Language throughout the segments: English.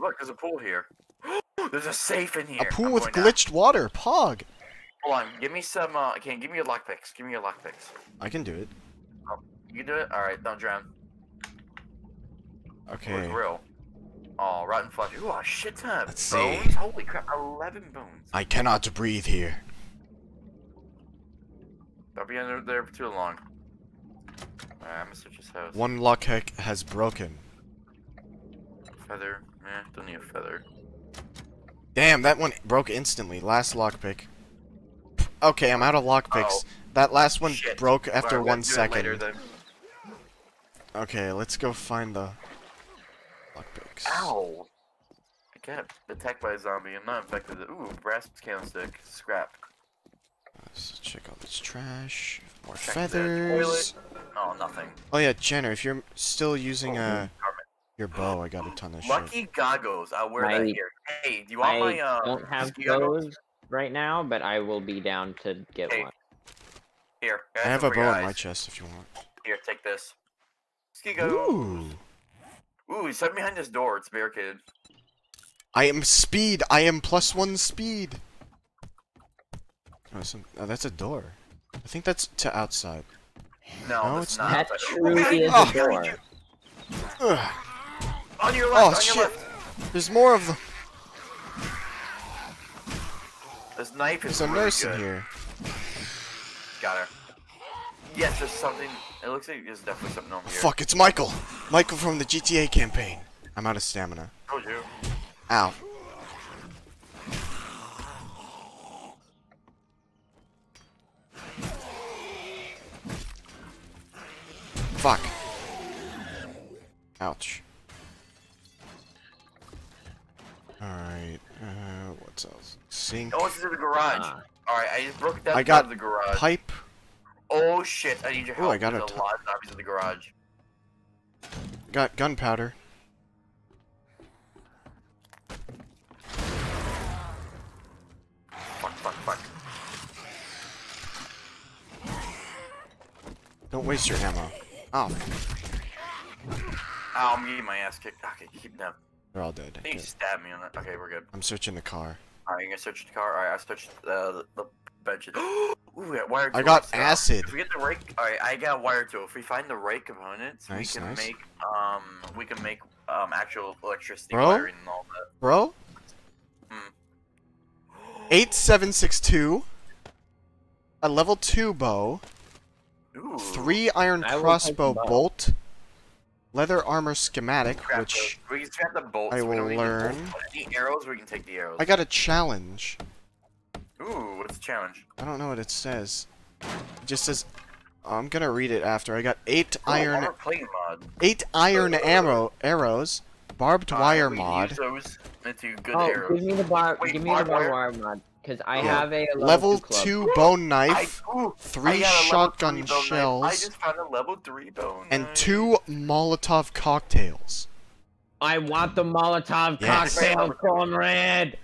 look, there's a pool here. there's a safe in here. A pool I'm with glitched water. Pog. Hold on, give me some. Uh, okay, give me your lockpicks. Give me your lockpicks. I can do it. You can do it. All right, don't drown. Okay. Where's real? Oh, rotten flesh. Ooh, a shit ton. of Let's see. Holy crap, eleven bones. I cannot breathe here. Don't be under there for too long. Alright, I'm gonna search his house. One lockpick has broken. feather. Eh, don't need a feather. Damn, that one broke instantly. Last lockpick. Okay, I'm out of lockpicks. Uh-oh. That last one Shit. broke after one it later. Okay, let's go find the lockpicks. Ow! I got attacked by a zombie. I'm not infected. Ooh, brass candlestick. Scrap. Let's check out this trash. More Check feathers. Oh, nothing. Oh yeah, Jenner, if you're still using Oh, uh Carmen. Your bow, I got a ton of shit. Lucky goggles. I'll wear that here. Hey, do you want I my uh? don't have goggles? those right now, but I will be down to get Hey, one. Here. I have some a bow in my chest if you want. Here, take this. Ski goggles. Ooh. Ooh, he's hiding behind this door. It's barricaded. I am speed. I am plus one speed. Oh, some, oh, that's a door. I think that's to outside. No, No, it's not. That But- truly Ooh, is Oh. a door. On your Oh left. on your shit! left. There's more of them. This knife is There's a really nurse good. in here. Got her. Yes, there's something. It looks like there's definitely something over here. Fuck! It's Michael. Michael from the GTA campaign. I'm out of stamina. Told you. Ow. Fuck. Ouch. Alright, uh, what else? Sink. Oh, it's in the garage. Ah. All right, I just broke that I got the garage. Pipe. Oh shit! I need your Ooh, help. I got There's a a ton- lot of zombies in the garage. Got gunpowder. Fuck! Fuck! Fuck! Don't waste your ammo. Oh, Ow! I'm getting my ass kicked. Okay, keep them. They're all dead. I think you stabbed me on that. Okay, we're good. I'm searching the car. All right, you gonna search the car? All right, I searched uh, the, the benches. Ooh, we got wire I got stuff. acid. If we get the right, all right, I got wire tool. If we find the right components, Nice, we can nice. make um, we can make um actual electricity Bro? wiring and all that. Bro? Hmm. 8762. A level 2 bow. Ooh. 3 iron I crossbow the bow. bolt. Leather armor schematic, Scrap which those. we can scrap the bolts. I we don't will need the learn. Any arrows? We can take the arrows. I got a challenge. Ooh, what's the challenge? I don't know what it says. It just says I'm gonna read it after. I got eight iron mod. eight iron ammo arrows, barbed Uh, wire we mod, Use those into good Oh, arrows. give me the bar. Wait, give me the barbed barbed wire? wire mod, because I Yeah. have a level club. two bone I, knife, ooh, three I got a level shotgun three bone knife. I shells, just found a level three bone and knife. two Molotov cocktails. I want the Molotov Yes. cocktail, Conrad.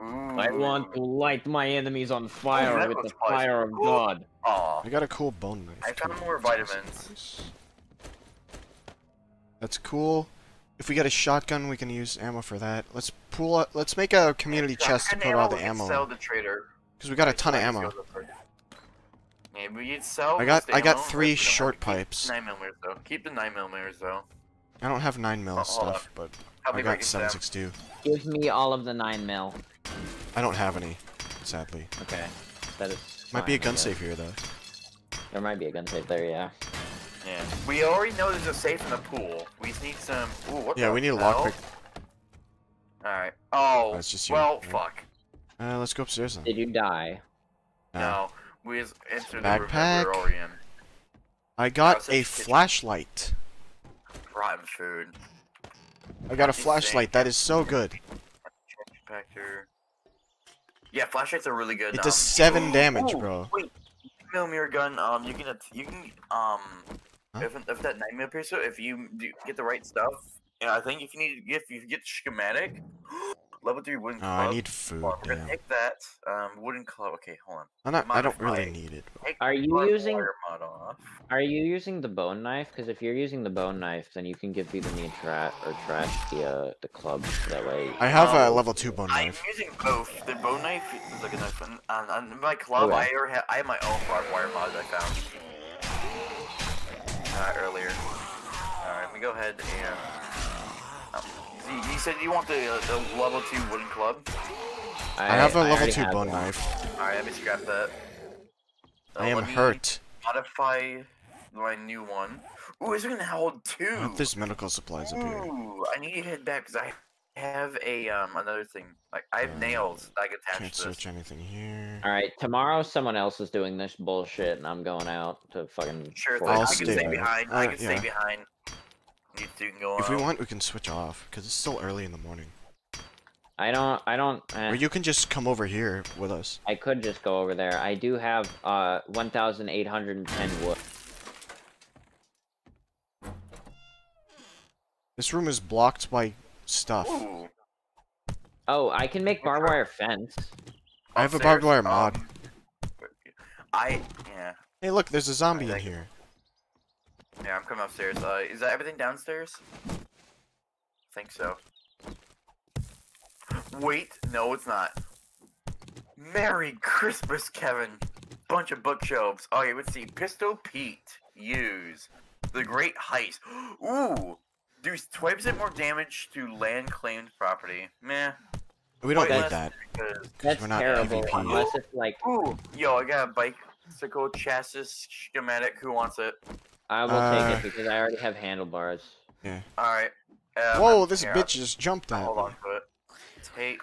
Ooh. I mm. want to light my enemies on oh, fire that with the looks nice. fire of Ooh. God. Aw. I got a cool bone knife. I found too. more vitamins. That's cool. If we get a shotgun, we can use ammo for that. Let's pull. Up, let's make a community chest to put all the we can ammo. Sell in. the trader. Because we got a ton of ammo. go for it. Yeah, sell. I got- I got three but we don't short keep pipes. Nine millimeters though. Keep the nine millimeters though. I don't have nine mil Oh, hold stuff, but I got break it down. 762. Give me all of the nine mil. I don't have any, sadly. Okay, that is. Might be a gun safe here though. There might be a gun safe there, yeah. Yeah. We already know there's a safe in the pool. We just need some. Ooh, what Yeah, the we need a lockpick. Alright. Oh. That's just you, well, right? fuck. Uh, let's go upstairs then. Did you die? Uh, No. We just entered the Backpack. river we're in. I got a kitchen? flashlight. Rotten food. I got a flashlight. That is so good. Factor. Yeah, flashlights are really good. It um, does seven damage, ooh, bro. Wait, no mirror gun. Um, you can you can um, Huh? if if that nine millimeter pistol, if you get the right stuff, yeah, I think if you need if you get schematic, level three wooden Oh, club. I need food. Hold on, we're gonna take that. Um, wooden club. Okay, hold on. I'm not, I don't really need it. Take Are you using- wire mod off. Are you using the bone knife? Because if you're using the bone knife, then you can give either me and tra or trash the uh, the club. That way. I have a Oh, level two bone knife. I'm using both. The bone knife is like a knife, and on, on my club, Okay. I already have, I have my own barbed wire mod that I found uh, earlier. Alright, let me go ahead and. Um, you- you said you want the, uh, the level two wooden club. I have a I level two bone knife. Alright, let me scrap that. Uh, I am hurt. Modify my new one. Ooh, it's gonna hold two. I hope there's medical supplies up here. Ooh, I need to head back because I have a um another thing. Like I have nails that I can attach Can't to this. search anything here. All right, tomorrow someone else is doing this bullshit, and I'm going out to fucking. Sure thing. I'll I can stay stay there. behind. I Uh, can stay behind. You two can go If we want, we can switch off because it's still early in the morning. I don't. I don't. eh, Or you can just come over here with us. I could just go over there. I do have uh 1,810 wood. This room is blocked by stuff. Ooh. Oh, I can make barbed wire fence. I have a barbed wire mod. um, I yeah Hey, look, there's a zombie in here. yeah I'm coming upstairs. Uh, is that everything downstairs? I think so. Wait, no, it's not. Merry Christmas, Kevin. Bunch of bookshelves. Oh, Okay, let's see. Pistol Pete. Use. The Great Heist. Ooh. Do 20% more damage to land claimed property. Meh. We don't Wait, need that. Because 'cause That's we're not terrible. PvP. Unless it's like Ooh, yo, I got a bicycle chassis schematic. Who wants it? I will Uh, take it because I already have handlebars. Yeah. All right. Um, Whoa, this here, bitch just jumped I'll- Hold on to it. Take.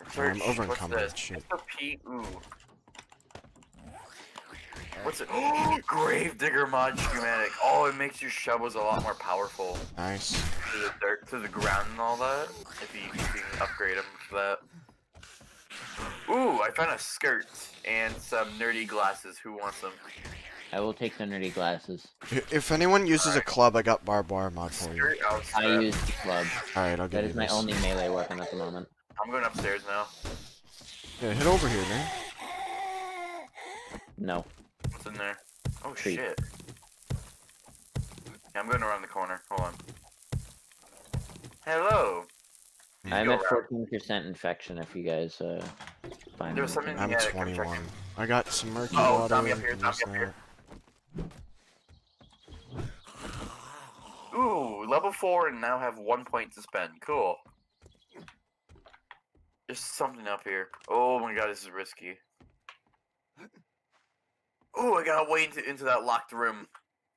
I'm Search. over What's this? shit. Mr. P. Ooh. What's it? Grave digger mod schematic. Oh, it makes your shovels a lot more powerful Nice. to the dirt, to the ground, and all that. If you, if you can upgrade them for that. Ooh, I found a skirt and some nerdy glasses. Who wants them? I will take the nerdy glasses. If anyone uses a club, I got barbed wire mod for you. I'll I scrap. use the club. Alright, I'll give That you is my this. only melee weapon at the moment. I'm going upstairs now. Yeah, head over here, man. No. What's in there? Oh Tree. shit. Yeah, I'm going around the corner. Hold on. Hello. You I'm at 14% infection if you guys uh, find There was anything. something- I'm Yeah, 21. I got some murky Oh, water. zombie up here, can zombie use up here. Ooh, level four and now have one point to spend. Cool. There's something up here. Oh my god, this is risky. Ooh, I got way into, into that locked room.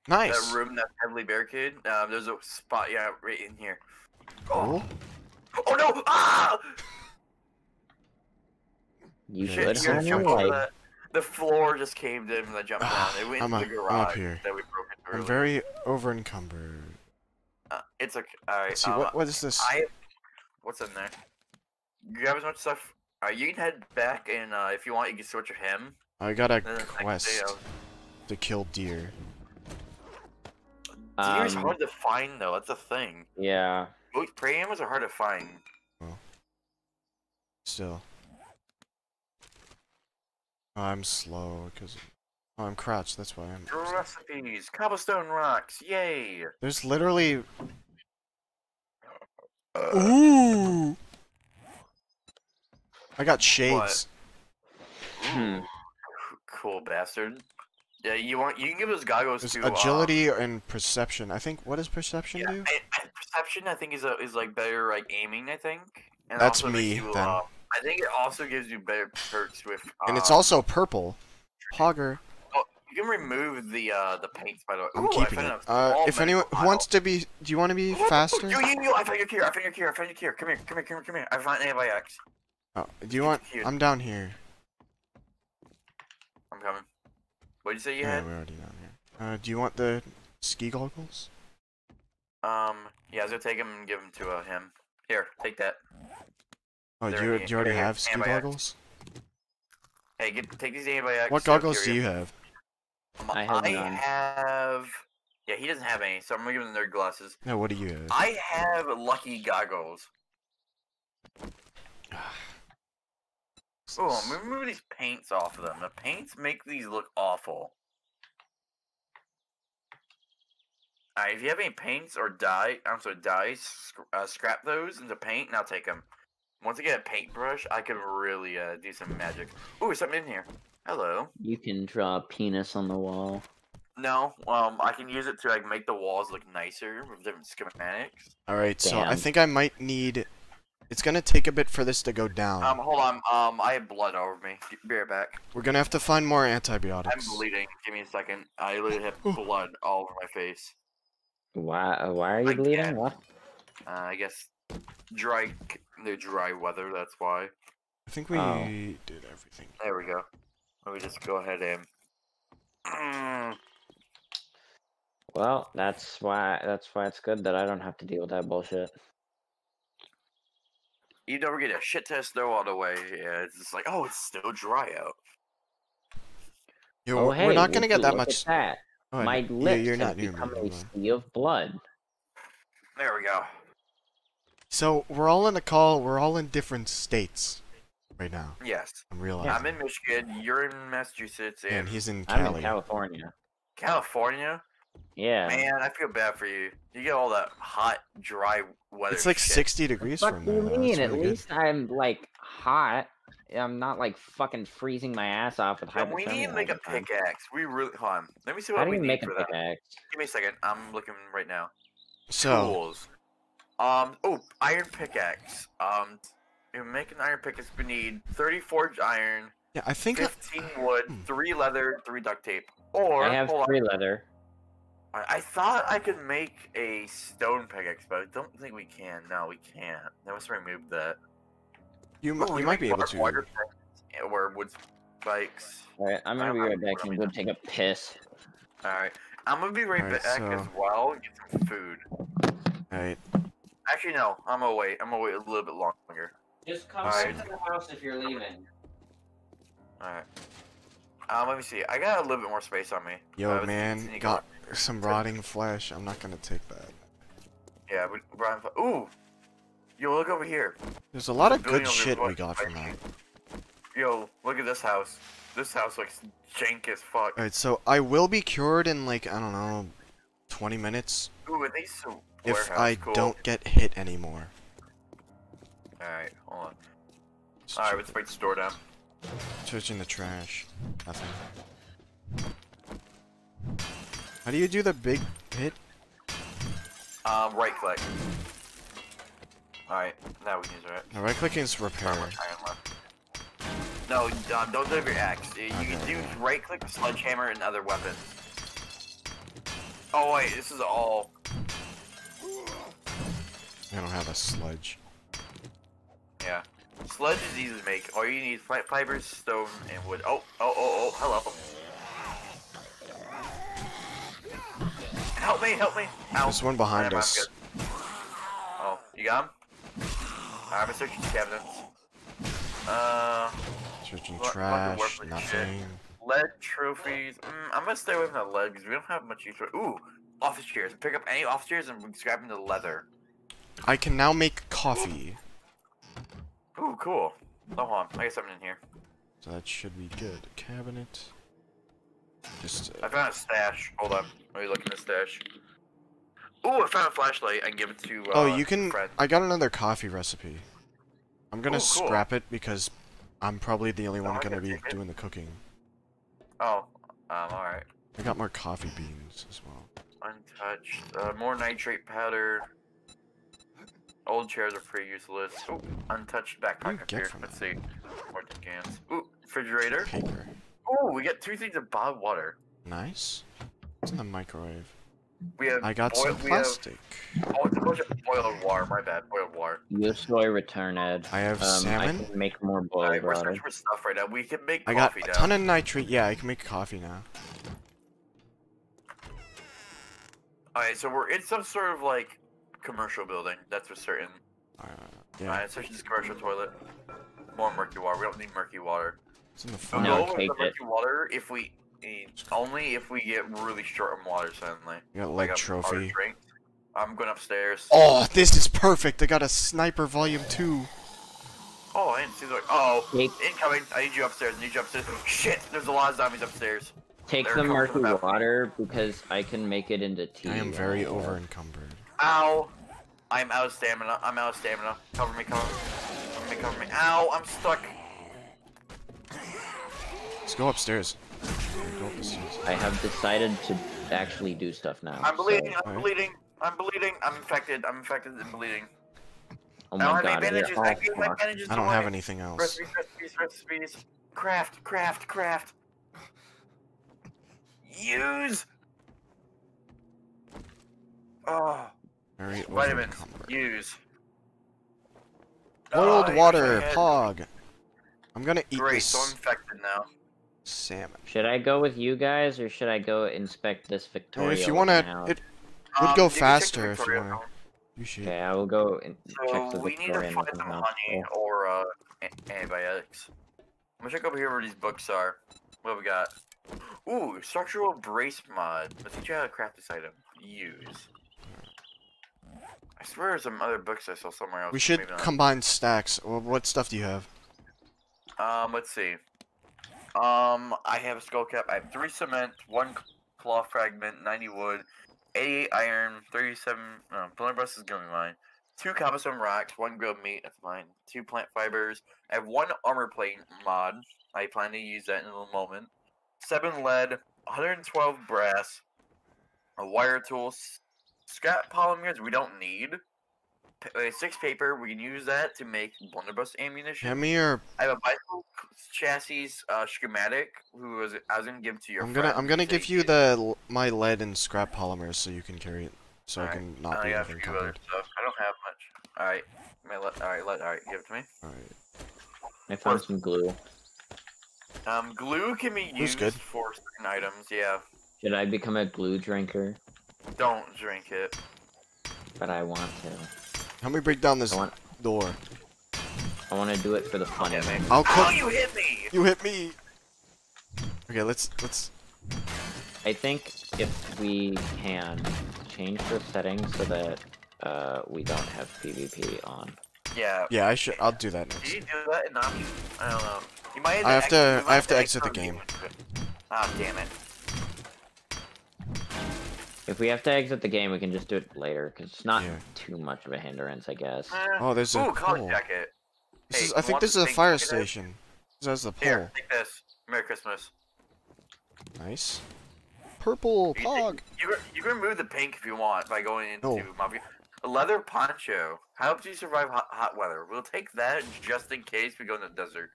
Nice. That room that's heavily barricaded. Um, there's a spot, yeah, right in here. Oh, Cool. oh no! Ah! You Yeah, should that's you have gotta so on your over leg. that. The floor just caved in and I jumped down. It went I'm into up- the I'm up garage here. that we broke into I'm very over encumbered. Uh, it's okay. Alright. Let's see, uh, what, what is this? I. What's in there? You have as much stuff. Alright, you can head back and uh, if you want, you can switch with him. I got a Then the next day, quest to kill deer. Deer is Um, hard to find though. That's a thing. Yeah. Most prey animals are hard to find. Still. Oh, I'm slow because oh, I'm crouched. That's why I'm. Recipes, cobblestone rocks, yay! There's literally. Uh, Ooh. I got shades. Hmm. Cool bastard. Yeah, you want you can give those goggles There's to agility and perception. I think. What does perception Yeah, do? and- and perception I think is a, is like better like aiming. I think. And That's me, you, then. uh, I think it also gives you better perks with. and it's um, also purple. Pogger. Oh, you can remove the uh the paints by the way. I'm Ooh, keeping it. Uh, if anyone who wants to be, do you want to be faster? Yo, yo, yo, I found your cure. I found your cure. I found your cure. Come here. Come here. Come here. Come here. I found antibiotics. Oh, do you want? I'm down here. I'm coming. What did you say you Yeah, had? we're already down here. Uh, do you want the ski goggles? Um. Yeah, I was gonna take them and give them to uh, him. Here, take that. Oh, They're do you, in do you already have ski antibiotics. goggles? Hey, get take these antibiotics. What goggles cure do you have? Um, I have I none. have. Yeah, he doesn't have any, so I'm gonna give him the nerd glasses. No, what do you have? I have lucky goggles. Oh, remove these paints off of them. The paints make these look awful. Alright, if you have any paints or dye, I'm sorry, dyes, sc- uh, scrap those into paint and I'll take them. Once I get a paintbrush, I can really uh, do some magic. Ooh, there's something in here. Hello. You can draw a penis on the wall. No, um, I can use it to like make the walls look nicer with different schematics. Alright, so I think I might need... It's gonna take a bit for this to go down. Um, hold on. Um, I have blood all over me. Be right back. We're gonna have to find more antibiotics. I'm bleeding. Give me a second. I literally have blood all over my face. Why? uh, Why are you I bleeding? What? Uh, I guess dry, the dry weather. That's why. I think we Oh. did everything. There we go. Let me just go ahead and. Mm, Well, that's why. That's why it's good that I don't have to deal with that bullshit. You never get a shit ton of snow all the way. Yeah, it's just like, oh, it's still dry out. Yo, oh we're- hey, we're not gonna get that much. At that. Oh, I- My yeah, lips you're have not near become never a mind. sea of blood. There we go. So we're all in a call. We're all in different states right now. Yes. I'm realizing. I'm in Michigan. You're in Massachusetts, and and he's in I'm in California. California. Yeah. Man, I feel bad for you. You get all that hot, dry weather. It's like shit. 60 degrees What from do there. you though. mean? That's At good. least I'm like hot. I'm not like fucking freezing my ass off with Yeah, hypothermia. we need to make a time. pickaxe. We really hold on. Let me see How what do we you need make a for that. pickaxe? Give me a second. I'm looking right now. So Tools. Um. Oh, iron pickaxe. Um. To make an iron pickaxe, we need 30 forged iron, yeah, I think I- 15 wood, Hmm. 3 leather, 3 duct tape. Or I have hold on. three leather. I, I thought I could make a stone pickaxe, but I don't think we can. No, we can't. They must remove that. you, Oh, you might be able to. wire fence Or wood spikes. Alright, I'm gonna be don't right have back and room go in- take a piss. Alright. I'm gonna be right Alright, back as well and get some food. Alright. Actually, no. I'm gonna wait. I'm gonna wait a little bit longer. Just come Alright. to the house if you're leaving. Alright. Um, let me see. I got a little bit more space on me. Yo, Uh, man, got some rotting flesh. I'm not gonna take that. Yeah, but Brian. Ooh. Yo, look over here. There's a lot of Building good shit we got from that. Yo, look at this house. This house looks jank as fuck. Alright, so I will be cured in like, I don't know, 20 minutes Ooh, and these so if I cool. don't get hit anymore. Alright, hold on. Alright, let's break the store down. Searching the trash. Nothing. How do you do the big hit? Um, right click. Alright, now we can use it. No, right clicking is repair. No, um, don't with your axe. You you can do right click, sledgehammer, and other weapons. Oh wait, this is all. I don't have a sludge. Yeah. Sledge is easy to make. All you need is plant fibers, stone, and wood. Oh, oh, oh, oh, hello. Help me, help me. Ow. There's one behind us. Oh, you got him? I'm gonna cabinets. Uh, Searching the trash, worthless shit? nothing. lead trophies. Mm, I'm gonna stay away from the lead because we don't have much use for Ooh, office chairs. Pick up any office chairs and scrap them to leather. I can now make coffee. Ooh, cool. Oh, hold on. I got something in here. So that should be good. Cabinet. Just I uh, found a stash. Hold on. Let me look in the stash. Ooh, I found a flashlight. I can give it to. Uh, Oh, you can. Fred. I got another coffee recipe. I'm gonna Oh, cool. scrap it because I'm probably the only Oh, one I gonna be doing the cooking. Oh, um, all right. I got more coffee beans as well. Untouched. Uh, more nitrate powder. Old chairs are pretty useless. Ooh, untouched What do you backpack up here. from Let's that? see. More tin cans. Ooh, refrigerator. Paper. Ooh, we get two things of bottled water. Nice. It's in the microwave. We have. I got some we have- plastic. Oh, it's a bunch of boiled water. My bad. Boiled water. Usoy return, Ed. I have Um, salmon. I can make more boiled Alright, we're water. searching for stuff right now. We can make I got a now. ton of nitrate. Yeah, I can make coffee now. Alright, so we're in some sort of like commercial building. That's for certain. Uh, yeah, Alright, search this commercial toilet. More murky water. We don't need murky water. it's in the We'll front. No, go over take the it. murky water if we only if we get really short on water suddenly. You got Like leg a trophy. I'm going upstairs. Oh, this is perfect. I got a sniper volume two. Oh, I didn't see the. Oh, Take incoming. I need you upstairs. I need you upstairs. Shit, there's a lot of zombies upstairs. take They're the murky from the balcony. water because I can make it into tea. I am very over encumbered. Ow. I'm out of stamina. I'm out of stamina. Cover me, cover me. Cover me, cover me. Ow, I'm stuck. Let's go upstairs. Go up the stairs. I have decided to actually do stuff now. I'm so- bleeding. I'm Alright. bleeding. I'm bleeding. I'm infected. I'm infected and bleeding. Oh I my don't have god, any bandages. I gave my bandages I don't away. have anything else. Recipes, recipes, recipes. Craft, craft, craft. Use. Oh, Very over vitamins. Use. Boiled I water, wish I had- pog. I'm gonna eat Great, this so I'm infected now. salmon. Should I go with you guys or should I go inspect this And Victoria? if you wanna, house? it would Um, go you can check the faster if you Victoria wanna. house. You should. Okay, I will go and check So the we need to find some honey or uh, antibiotics. I'm gonna check over here where these books are. What we got? Ooh, structural brace mod. Let's teach you how to craft this item. Use. I swear there's some other books I saw somewhere else. We should maybe not. combine stacks. Well, what stuff do you have? Um, let's see. Um, I have a skull cap. I have three cement, one claw fragment, 90 wood, 88 iron, 37. No, blunderbuss is gonna be mine. Two cobblestone rocks, one grilled meat. That's mine. Two plant fibers. I have one armor plate mod. I plan to use that in a moment. Seven lead, 112 brass, a wire tool, s- scrap polymers we don't need. pa- uh, Six paper, we can use that to make blunderbuss ammunition. Hand me your. I have a bicycle chassis uh, schematic. Who was I was gonna give to your. I'm gonna. I'm gonna give you could- the my lead and scrap polymers so you can carry it. So I Alright, can not I be got a over encumbered. I don't have much. All right, may let. All right, let. All right, give it to me. Alright. I found some glue. Um, glue can be Glue's used good. for certain items. Yeah, Should I become a glue drinker? Don't drink it. But I want to. Help me break down this I want. door. I want to do it for the fun of it. I'll Oh, you hit me! You hit me. Okay, let's let's. I think if we can change the settings so that uh, we don't have PvP on. Yeah. Yeah, I should. I'll do that Did you do that in options? I don't know. You might. I have to- I have to to exit the the game. Ah, damn it. If we have to exit the game, we can just do it later because it's not Yeah. too much of a hindrance, I guess. Eh. Oh, there's a Ooh, college pole. jacket. This Hey, is. I think this is a fire jacket? station. This has the Here, take this. Merry Christmas. Nice. Purple You, pog. you, can- you can remove the pink if you want by going into No. Mafia. A leather poncho. How Helps you survive hot, hot weather. We'll take that just in case we go in the desert.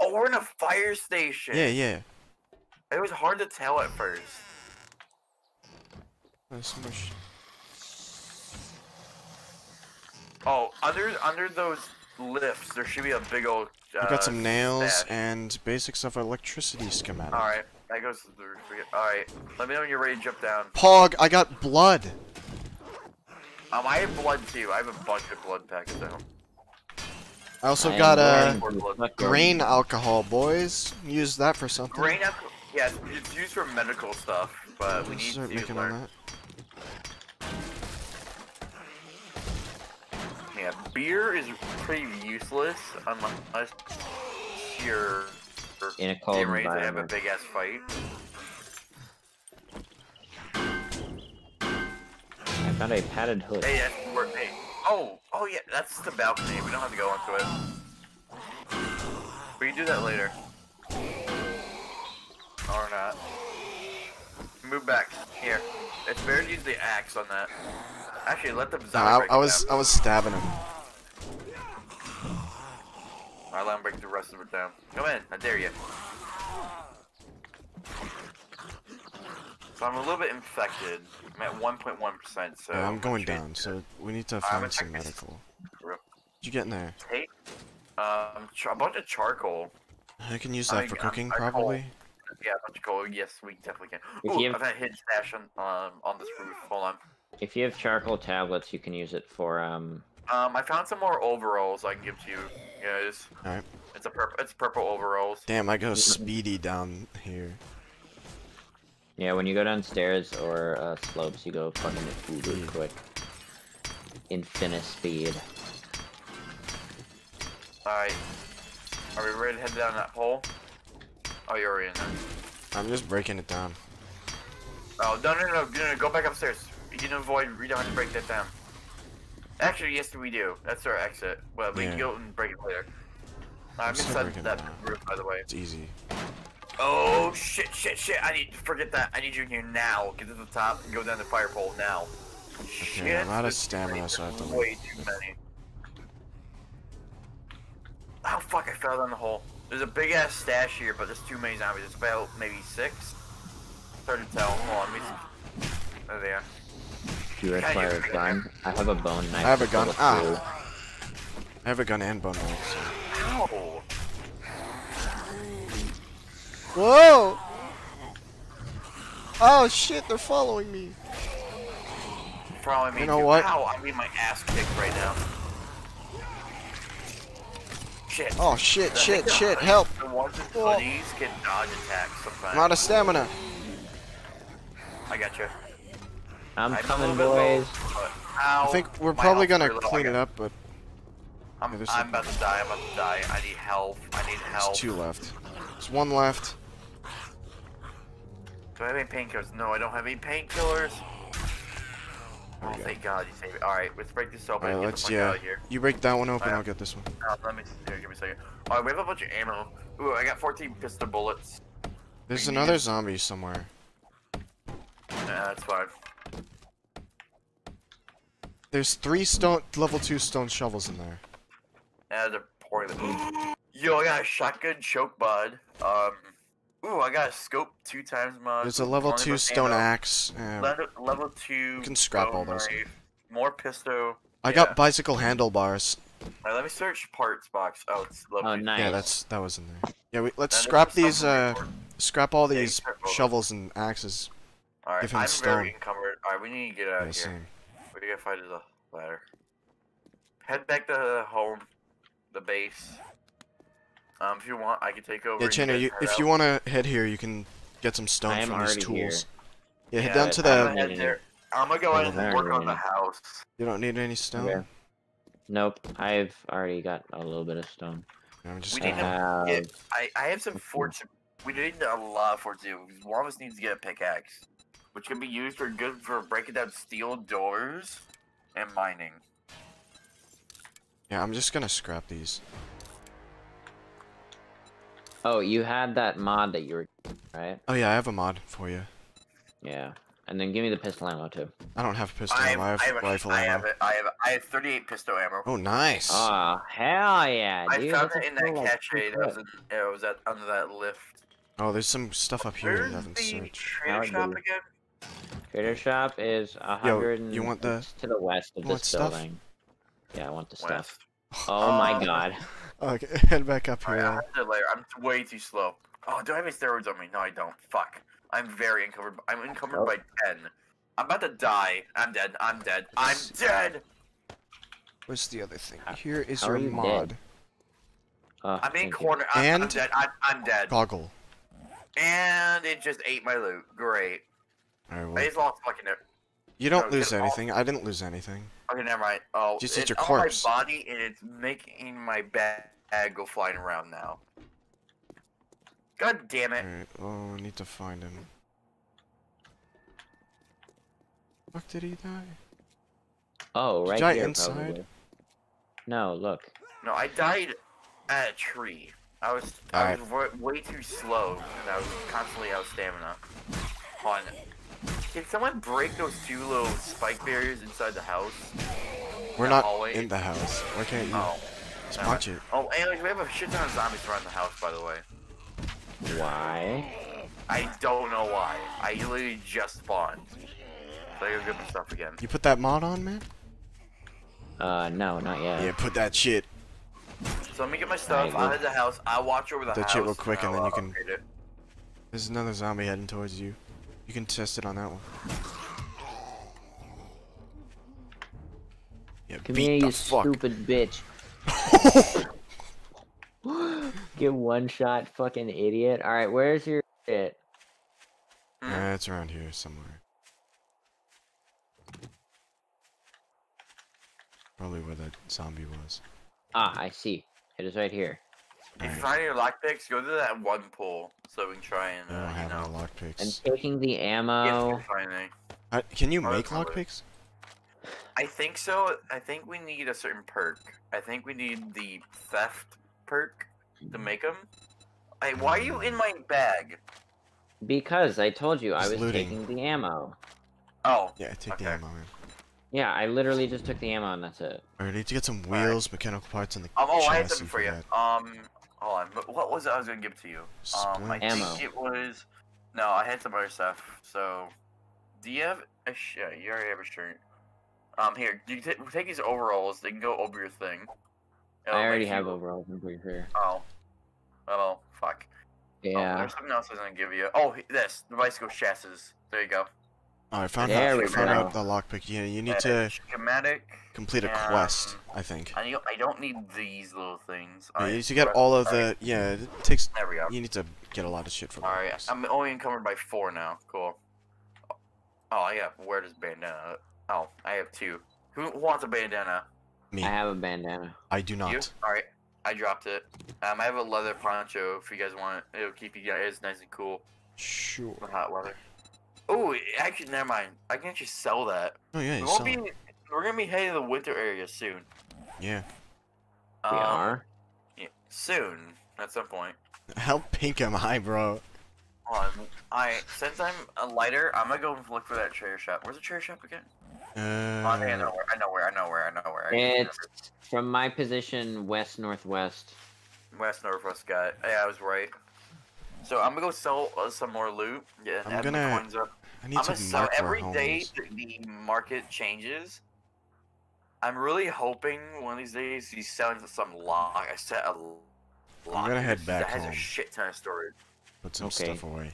Oh, we're in a fire station. Yeah, yeah. It was hard to tell at first. There's so much. Oh, under under those lifts, there should be a big old. Uh, We got some nails stash. and basics of electricity schematic. All right, that goes to the. All right, let me know when you're ready to jump down. Pog, I got blood. Um, I have blood too. I have a bunch of blood packets at home. I also I got a uh, going to fucking- grain alcohol, boys. Use that for something. Grain alcohol. Yeah, it's- it's used for medical stuff, but we need start to making learn. on that. Yeah, beer is pretty useless unless you're In a cold getting ready to have a big ass fight. I found a padded hood. Hey, that's where, hey. Oh, oh yeah, that's the balcony. We don't have to go onto it. We can do that later. Or not. Move back. Here. It's better to use the axe on that. Actually, let them zombie I, I was down. I was stabbing him. I'll let him break the rest of it down. Come in, I dare you. So I'm a little bit infected. I'm at 1.1%, so... Yeah, I'm going down, so we need to find some medical. Did you get in there? Take um, a bunch of charcoal. I can use I that for cooking, I call- probably. Yeah, a bunch of coal. Yes, we definitely can. If Ooh, you have- I've had a hidden stash on, um, on this roof. Hold on. If you have charcoal tablets, you can use it for um. Um, I found some more overalls I can give to you guys. Alright. It's a purple. It's purple overalls. Damn, I go speedy down here. Yeah, when you go downstairs or uh, slopes, you go fucking uber Yeah. quick. Infinite speed. Alright. Are we ready to head down that hole? Oh, you're already in there. I'm just breaking it down. Oh, no, no, no, no, no, go back upstairs. You can avoid, we don't have to break that down. Actually, yes, we do. That's our exit. Well, we can Yeah. go and break it later. I'm inside that down. roof, by the way. It's easy. Oh, shit, shit, shit. I need, to forget that. I need you in here now. Get to the top and go down the fire pole now. Shit. I'm out of stamina, so I have to leave. Way too many. Oh, fuck, I fell down the hole. There's a big ass stash here, but there's too many zombies. It's about maybe six. Hard to tell. Hold on, let me see. There they are. Do you require a gun? I have a bone knife. I have a gun. Ah. two. I have a gun and bone knife. So. Ow! Whoa! Oh shit! They're following me. Following me. You know too. what? Ow, I'm getting my ass kicked right now. Shit. Oh shit! Shit! Shit! Help! The ones with Oh. hoodies can dodge attacks sometimes. I'm out of stamina. I got you. I'm I'm coming, little low, boys. I think we're probably gonna clean it up, but I'm, Yeah, I'm about to die. I'm about to die. I need help. I need help. there's two left. There's one left. Do I have any painkillers? No, I don't have any painkillers. Oh, go. thank God you saved me. Alright, let's break this open Alright, let's yeah. here. You break that one open, Alright. I'll get this one. Uh, let me here, give me a second. Alright, we have a bunch of ammo. Ooh, I got 14 pistol bullets. There's another zombie somewhere. Yeah, that's fine. There's three stone level two stone shovels in there. Yeah, they're pouring Yo, I got a shotgun choke bud. Um, ooh, I got a scope two times my. There's a level two stone ammo. axe. uh, Level, level two. You can scrap all those. knife, More pistol. I yeah. got bicycle handlebars. Alright, let me search parts box. Oh, it's level Oh, two. nice. Yeah, that's that was in there. Yeah, we, let's Now, scrap these. Uh, scrap all these scrap all those. shovels and axes. Alright, give him I'm stone. very encumbered. Alright, we need to get out Yeah, of here. same. We gotta find the ladder. Head back to home, the base. Um, if you want, I can take over. Yeah, and Chandler, you, if out. you want to head here, you can get some stone I am from these already here. tools. Yeah, head Yeah, down to I'm the. gonna head there. I'm gonna go Yeah, in and very work on the house. You don't need any stone. Okay. Nope, I've already got a little bit of stone. I'm just We need to gonna- have. get- I, I have some fortune. We need a lot of fortune. because One of us needs to get a pickaxe, which can be used for good for breaking down steel doors and mining. Yeah, I'm just gonna scrap these. Oh, you had that mod that you were, right? Oh yeah, I have a mod for you. Yeah. And then give me the pistol ammo too. I don't have pistol I ammo. I have, I have, a- rifle I ammo. have it. I have. I have 38 pistol ammo. Oh, nice. Ah, hell yeah, I found that's it in that cool, like, cache cool was clip. in, it was at, under that lift. oh, there's some stuff up here Where's you haven't the searched. trader shop again? Trader shop is a hundred. and- you want the- it's to the west of you want this stuff? building. Yeah, I want the stuff. West. Oh my Um, god. Okay, head back up here. Alright, I'll then. have to later. I'm way too slow. Oh, do I have any steroids on me? No, I don't. Fuck. I'm very encumbered. I'm encumbered Oh. by 10. I'm about to die. I'm dead. I'm dead. I'm dead. Where's the other thing? Here is how your you mod. dead? Oh, I'm in corner. I'm, I'm And- dead. I'm, I'm dead. Goggle. And it just ate my loot. Great. Alright, I well, just lost fucking it. You don't no, lose get it off. anything. I didn't lose anything. Okay, never mind. Oh, Just it's eat your on corpse. my body, and it's making my bag go flying around now. God damn it. Alright, well, I need to find him. Fuck did he die? Oh, right die here, inside? probably. No, look. No, I died at a tree. I was I was way too slow, I was constantly out of stamina. On. Can someone break those two little spike barriers inside the house? We're Yeah, not hallway. in the house. Why can't you? Oh. Just never watch it. Oh, anyways, we have a shit ton of zombies around the house, by the way. Why? I don't know why. I literally just spawned. So I gotta get my stuff again. You put that mod on, man? Uh, no, not yet. Yeah, put that shit. So let me get my stuff Alright, out of the house. I'll watch over the That house. shit real quick, and I'll, then you can- upgrade it. There's another zombie heading towards you. You can test it on that one. Yeah, Come beat here, you fuck. stupid bitch. Get one shot, fucking idiot. Alright, where's your shit? Uh, it's around here somewhere. Probably where that zombie was. Ah, I see. It is right here. If you find your lockpicks, go to that one pool so we can try and, I uh, you have any I'm taking the ammo. through. Uh, can you Oh, make that's not it. lockpicks? I think so. I think we need a certain perk. I think we need the theft perk to make them. Hey, why are you in my bag? Because I told you I was looting. taking the ammo. Oh, Yeah, take the Okay. ammo, man. Yeah, I literally just took the ammo and that's it. Alright, need to get some Alright. wheels, mechanical parts, and the um, oh, I had chassis something for for you. that. Um, hold on. But what was it I was gonna give to you? Um, I Ammo. think it was. No, I had some other stuff. So, do you have a sh- yeah, You already have a shirt. Um, here, you ta- take these overalls. They can go over your thing. I It'll already have you- overalls, I'm pretty sure. Oh. Oh, fuck. Oh, Yeah. there's something else I was gonna give you. Oh, this the bicycle chassis. There you go. Oh, I found There out. we found go. out the lockpick. Yeah, you need to schematic. complete a quest. I think. I need, I don't need these little things. Yeah, you Alright, need to get all of alright, the. Yeah, it takes. There we go. You need to get a lot of shit from. All right, lockpicks. I'm only encumbered by four now. Cool. Oh, I got where does bandana? Oh, I have two. Who who wants a bandana? Me. I have a bandana. I do not. You? All right, I dropped it. Um, I have a leather poncho if you guys want it. It'll keep you guys nice and cool. Sure. The hot weather. Oh, actually, never mind. I can actually sell that. Oh yeah, we won't sell be, it. we're gonna be heading to the winter area soon. Yeah. We Um, are. yeah, soon at some point. How pink am I, bro? Hold on. I since I'm a lighter, I'm gonna go look for that treasure shop. Where's the treasure shop again? Oh, I Uh, know where. I know where. I know where. I know where. It's from my position west northwest. West Northwest guy. Yeah, I was right. So I'm gonna go sell uh, some more loot. Yeah, I'm add gonna coins up. I need I'm to gonna sell mark our every day homes. the, the market changes. I'm really hoping one of these days he's selling some lock. I set a lock. gonna head back that back has home. a shit ton of storage. Put some Okay. stuff away.